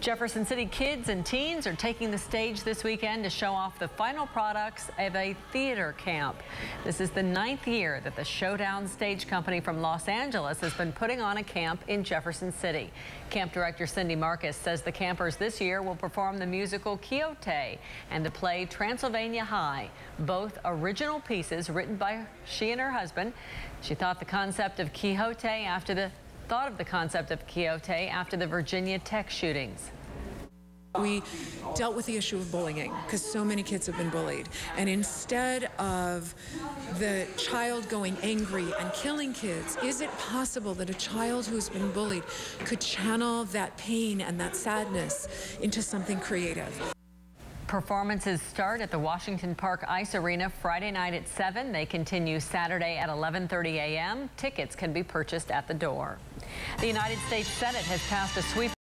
Jefferson City kids and teens are taking the stage this weekend to show off the final products of a theater camp. This is the ninth year that the Showdown Stage Company from Los Angeles has been putting on a camp in Jefferson City. Camp director Cindy Marcus says the campers this year will perform the musical Quixote and the play Transylvania High, both original pieces written by she and her husband. She thought the concept of Quixote after the thought of the concept of Quixote after the Virginia Tech shootings. We dealt with the issue of bullying because so many kids have been bullied. And instead of the child going angry and killing kids, is it possible that a child who's been bullied could channel that pain and that sadness into something creative? Performances start at the Washington Park Ice Arena Friday night at 7. They continue Saturday at 11:30 a.m. Tickets can be purchased at the door. The United States Senate has passed a sweep